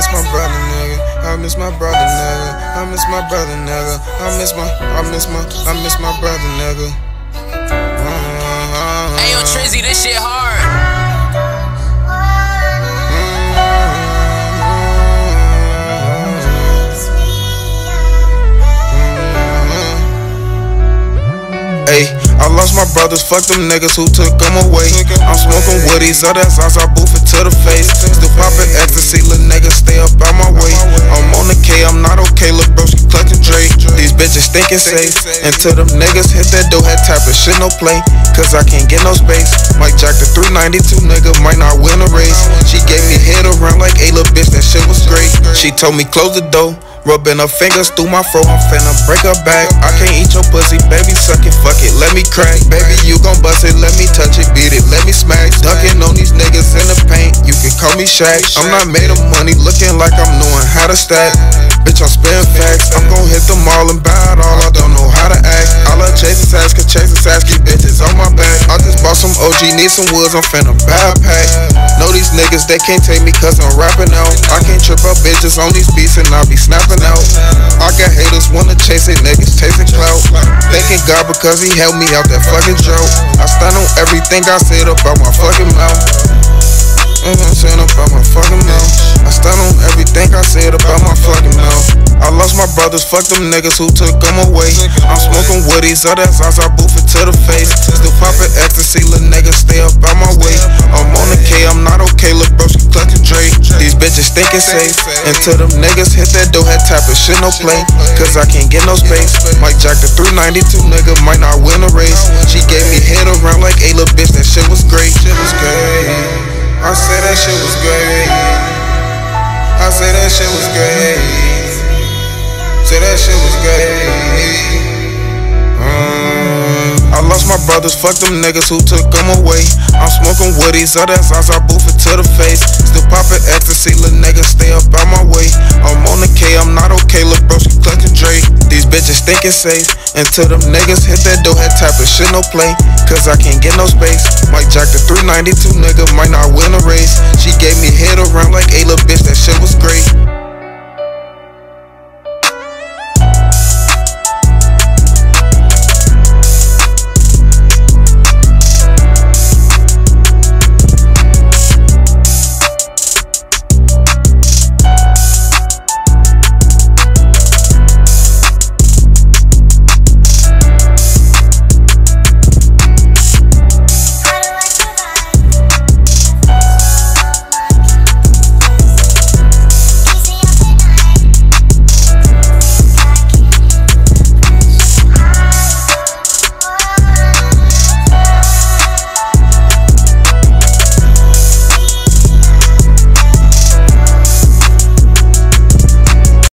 miss my brother, nigga. I miss my brother, nigga. I miss my brother, nigga. I miss my, I miss my, I miss my brother, nigga. Uh, Hey, yo, Trizzy, this shit hard. Lost my brothers, fuck them niggas who took them away. I'm smoking woodies, other sides, I boof it to the face. Still popping ecstasy, little niggas stay up out my way. I'm on the K, I'm not okay, look broski clutching Drake. These bitches thinkin' safe. Until them niggas hit that door, head tapping shit no play. Cause I can't get no space. Mike Jack the 392 nigga might not win a race. She gave me head around like a little bitch, that shit was great. She told me close the door. Rubbing her fingers through my fro, I'm finna break her back. I can't eat your pussy, baby, suck it, fuck it, let me crack. Baby, you gon' bust it, let me touch it, beat it, let me smack. Dunking on these niggas in the paint, you can call me Shaq. I'm not made of money, looking like I'm knowing how to stack. Bitch, I'm spitting facts, I'm gon' hit them all and buy it all, I don't know how to act. I love chasing sass, cause chasing sass keep bitches on my back. Some OG, need some woods, I'm finna buy a pack. Know these niggas, they can't take me cause I'm rapping out. I can't trip up bitches on these beats and I be snapping out. I got haters wanna chase it, niggas chasing clout. Thanking God because he helped me out that fucking joke. I stand on everything I said about my fucking mouth. What I'm saying about my fucking mouth. I stand on everything I said about my fucking mouth. I lost my brothers, fuck them niggas who took them away. I'm smoking woodies, other sides, I boof it to the face. These bitches thinking safe. Until them niggas hit that door, head tapping shit no play. Cause I can't get no space. Mike Jack the 392 nigga might not win a race. She gave me head around like a little bitch, that shit was great. Shit was great. I said that shit was great. I said that shit was great. Said that shit was great. Brothers, fuck them niggas who took them away. I'm smoking woodies, other sides, I boof it to the face. Still popping ecstasy, little niggas stay up out my way. I'm on the K, I'm not okay, look broski clutching Drake. These bitches thinking safe. Until them niggas hit that door, head of shit no play. Cause I can't get no space. Mike Jack the 392 nigga might not win a race. She gave me head around like a little bitch, that shit was great.